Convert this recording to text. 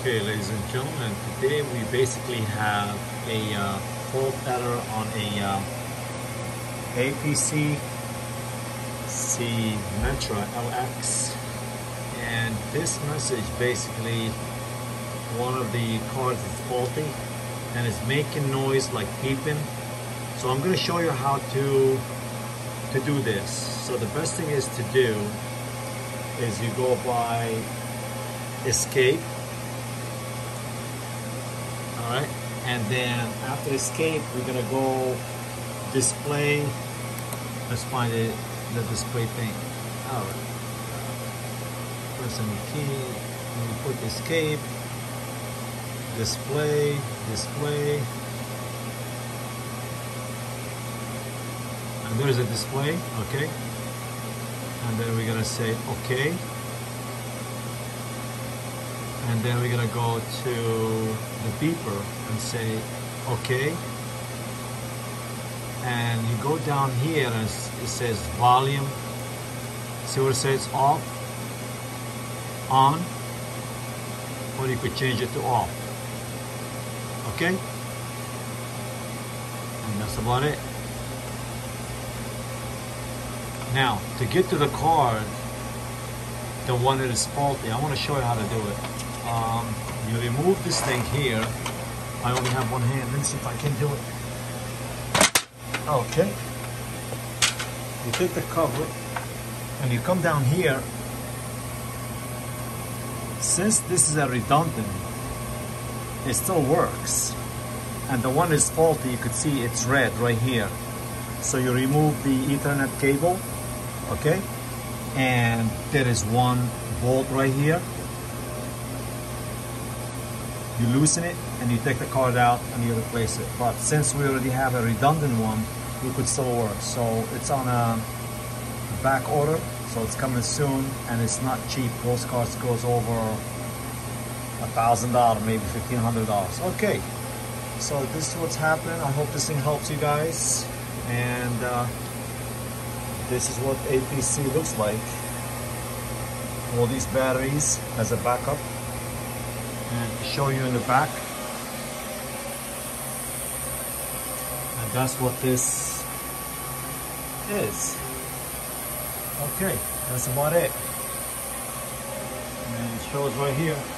Okay, ladies and gentlemen, today we basically have a uh, fault error on a uh, APC C Metra LX and this message basically one of the cards is faulty and it's making noise like beeping so I'm going to show you how to to do this. So the best thing is to do is you go by escape all right and then after escape we're gonna go display let's find it the display thing. All right press any key and we put escape display display. And there's a display okay. And then we're gonna say okay and then we're gonna go to the beeper and say okay. And you go down here and it says volume. See what it says? Off? On? Or you could change it to off. Okay? And that's about it. Now to get to the card the one that is faulty I want to show you how to do it um, you remove this thing here. I only have one hand. Let's see if I can do it. Okay. You take the cover and you come down here. Since this is a redundant, it still works. And the one is faulty, you could see it's red right here. So you remove the Ethernet cable, okay? And there is one bolt right here you loosen it and you take the card out and you replace it. But since we already have a redundant one, it could still work. So it's on a back order, so it's coming soon and it's not cheap. Those cards goes over a thousand dollar, maybe fifteen hundred dollars. Okay, so this is what's happening. I hope this thing helps you guys. And uh, this is what APC looks like. All these batteries as a backup and show you in the back. And that's what this is. Okay, that's about it. And it shows right here.